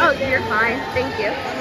Oh, you're fine. Thank you.